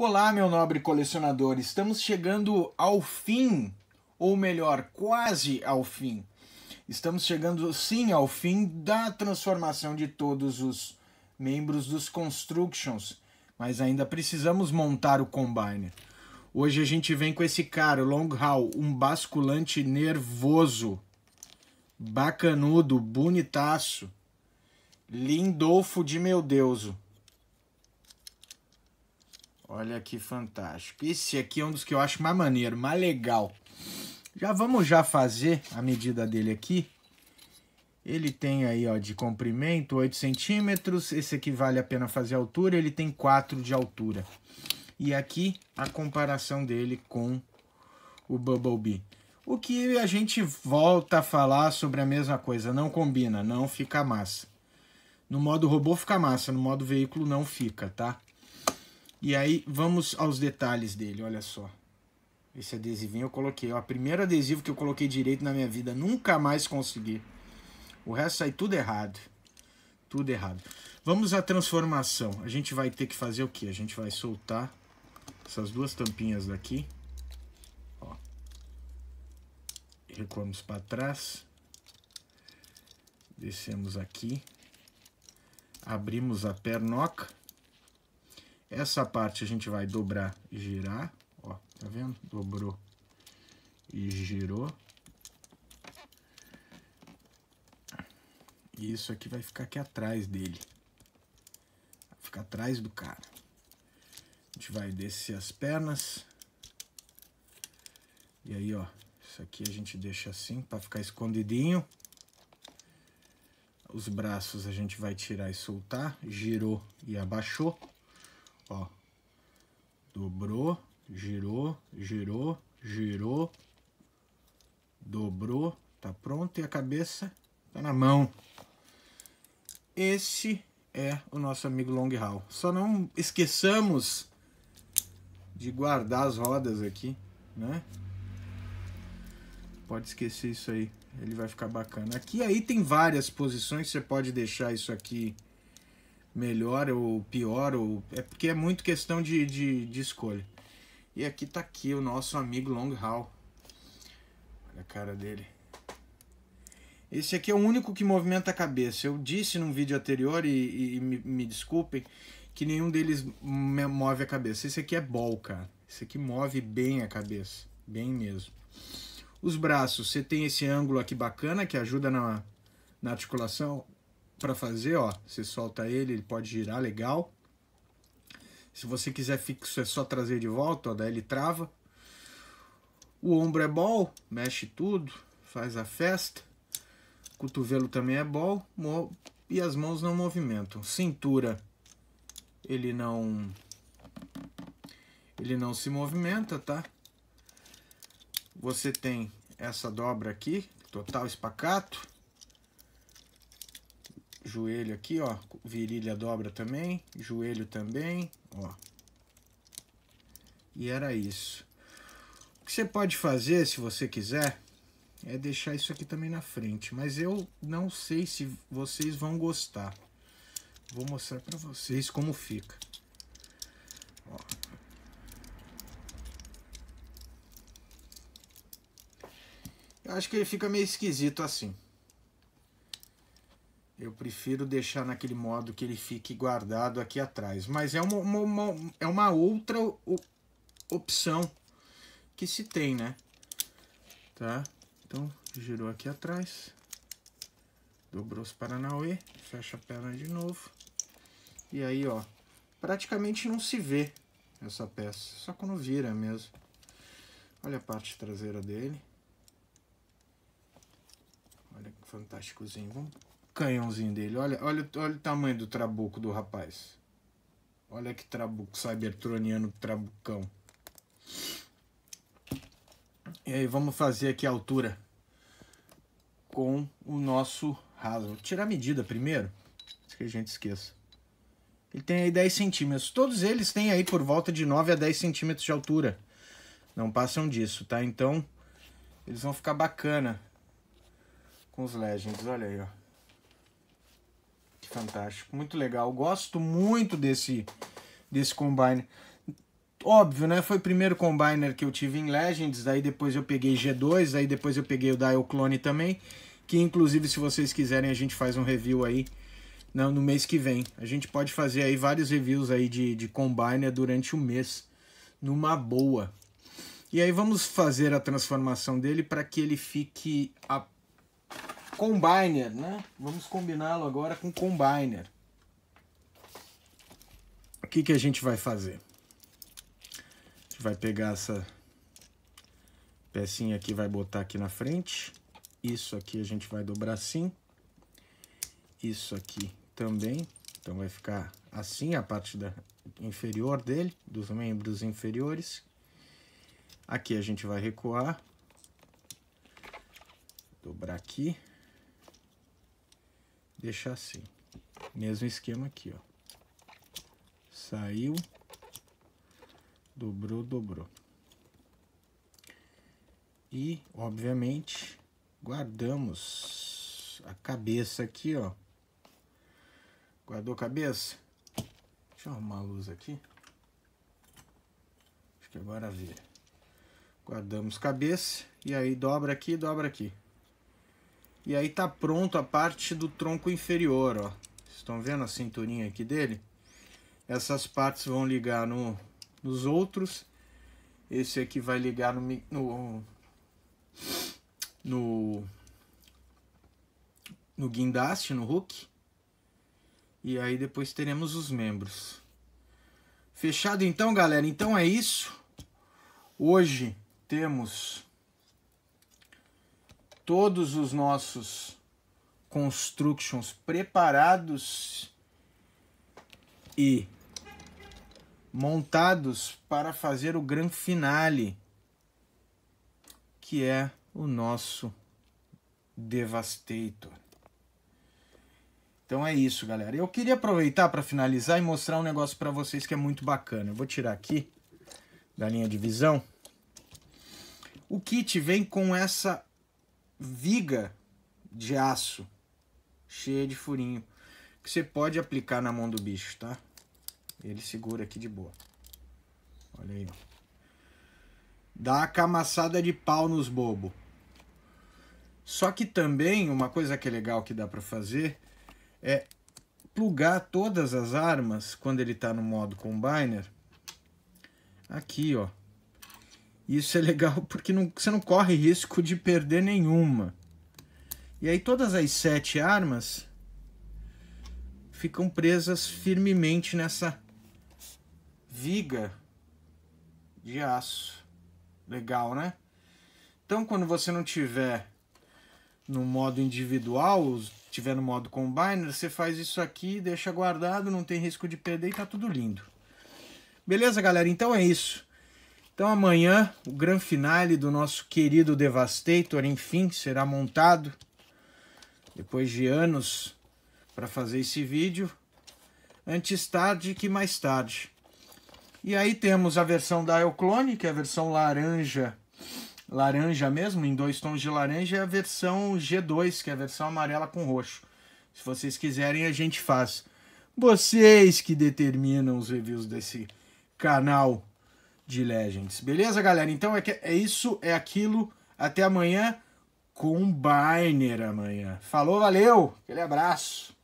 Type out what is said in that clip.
Olá, meu nobre colecionador. Estamos chegando ao fim, ou melhor, quase ao fim. Estamos chegando sim ao fim da transformação de todos os membros dos Constructions, mas ainda precisamos montar o Combine. Hoje a gente vem com esse cara, o Long Haul, um basculante nervoso, bacanudo, bonitaço, lindolfo de meu Deus. Olha que fantástico. Esse aqui é um dos que eu acho mais maneiro, mais legal. Já vamos já fazer a medida dele aqui. Ele tem aí, ó, de comprimento 8 centímetros. Esse aqui vale a pena fazer a altura. Ele tem 4 de altura. E aqui a comparação dele com o Bumblebee. O que a gente volta a falar sobre a mesma coisa. Não combina, não fica massa. No modo robô fica massa, no modo veículo não fica, tá? E aí, vamos aos detalhes dele, olha só. Esse adesivinho eu coloquei, o primeiro adesivo que eu coloquei direito na minha vida, nunca mais consegui. O resto sai tudo errado. Tudo errado. Vamos à transformação. A gente vai ter que fazer o que? A gente vai soltar essas duas tampinhas daqui. Ó. Recuamos para trás. Descemos aqui. Abrimos a pernoca. Essa parte a gente vai dobrar e girar, ó, tá vendo? Dobrou e girou. E isso aqui vai ficar aqui atrás dele. Vai ficar atrás do cara. A gente vai descer as pernas. E aí, ó, isso aqui a gente deixa assim para ficar escondidinho. Os braços a gente vai tirar e soltar. Girou e abaixou. Ó. Dobrou, girou, girou, girou. Dobrou, tá pronto e a cabeça tá na mão. Esse é o nosso amigo Long Haul. Só não esqueçamos de guardar as rodas aqui, né? Pode esquecer isso aí, ele vai ficar bacana. Aqui aí tem várias posições, você pode deixar isso aqui melhor ou pior, ou é porque é muito questão de, de, de escolha. E aqui tá aqui o nosso amigo Long Haul. Olha a cara dele. Esse aqui é o único que movimenta a cabeça. Eu disse num vídeo anterior, e, e me, me, desculpem, que nenhum deles move a cabeça. Esse aqui é ball, cara. Esse aqui move bem a cabeça. Bem mesmo. Os braços, você tem esse ângulo aqui bacana que ajuda na, na articulação para fazer, ó, você solta ele, ele pode girar legal. Se você quiser fixo, é só trazer de volta, ó, daí ele trava. O ombro é ball, mexe tudo, faz a festa. Cotovelo também é ball, e as mãos não movimentam. Cintura, ele não ele não se movimenta, tá? Você tem essa dobra aqui, total espacato joelho aqui, ó, virilha dobra também, joelho também, ó. E era isso. O que você pode fazer, se você quiser, é deixar isso aqui também na frente, mas eu não sei se vocês vão gostar. Vou mostrar para vocês como fica. Ó. Eu acho que ele fica meio esquisito assim. Prefiro deixar naquele modo que ele fique guardado aqui atrás. Mas é uma, uma, uma, é uma outra opção que se tem, né? Tá? Então, girou aqui atrás. Dobrou os Paranauê. Fecha a perna de novo. E aí, ó. Praticamente não se vê essa peça. Só quando vira mesmo. Olha a parte traseira dele. Olha que fantásticozinho. Vamos canhãozinho dele. Olha, olha, olha o tamanho do trabuco do rapaz. Olha que trabuco cybertroniano trabucão. E aí, vamos fazer aqui a altura com o nosso raso. Vou tirar a medida primeiro, que a gente esqueça. Ele tem aí 10 centímetros. Todos eles têm aí por volta de 9 a 10 centímetros de altura. Não passam disso, tá? Então, eles vão ficar bacana com os Legends. Olha aí, ó fantástico, muito legal. Gosto muito desse desse combine. óbvio, né? Foi o primeiro Combiner que eu tive em Legends, daí depois eu peguei G2, aí depois eu peguei o Dial Clone também, que inclusive se vocês quiserem a gente faz um review aí no, no mês que vem. A gente pode fazer aí vários reviews aí de, de Combiner durante o mês, numa boa. E aí vamos fazer a transformação dele para que ele fique a Combiner, né? Vamos combiná-lo agora com Combiner. O que, que a gente vai fazer? A gente vai pegar essa pecinha aqui, vai botar aqui na frente. Isso aqui a gente vai dobrar assim. Isso aqui também. Então vai ficar assim a parte da inferior dele, dos membros inferiores. Aqui a gente vai recuar. Dobrar aqui. Deixar assim. Mesmo esquema aqui, ó. Saiu. Dobrou, dobrou. E, obviamente, guardamos a cabeça aqui, ó. Guardou a cabeça? Deixa eu arrumar a luz aqui. Acho que agora vê. Guardamos cabeça e aí dobra aqui, dobra aqui. E aí tá pronto a parte do tronco inferior, ó. Estão vendo a cinturinha aqui dele? Essas partes vão ligar no, nos outros. Esse aqui vai ligar no, no, no, no guindaste, no hook. E aí depois teremos os membros. Fechado então, galera? Então é isso. Hoje temos todos os nossos constructions preparados e montados para fazer o grande finale, que é o nosso Devastator. Então é isso, galera. Eu queria aproveitar para finalizar e mostrar um negócio para vocês que é muito bacana. Eu vou tirar aqui da linha de visão. O kit vem com essa viga de aço cheia de furinho que você pode aplicar na mão do bicho, tá? Ele segura aqui de boa. Olha aí, ó. Dá a camaçada de pau nos bobo. Só que também uma coisa que é legal que dá para fazer é plugar todas as armas quando ele está no modo combiner aqui, ó. Isso é legal porque não, você não corre risco de perder nenhuma. E aí todas as sete armas ficam presas firmemente nessa viga de aço. Legal, né? Então quando você não tiver no modo individual, tiver no modo combiner, você faz isso aqui, deixa guardado, não tem risco de perder e tá tudo lindo. Beleza, galera? Então é isso. Então amanhã o grande finale do nosso querido Devastator, enfim, será montado depois de anos para fazer esse vídeo. Antes tarde que mais tarde. E aí temos a versão da Elclone, que é a versão laranja, laranja mesmo, em dois tons de laranja, e a versão G2, que é a versão amarela com roxo. Se vocês quiserem, a gente faz. Vocês que determinam os reviews desse canal de Legends. Beleza, galera? Então é, que, é isso, é aquilo. Até amanhã com Biner amanhã. Falou, valeu! Aquele abraço.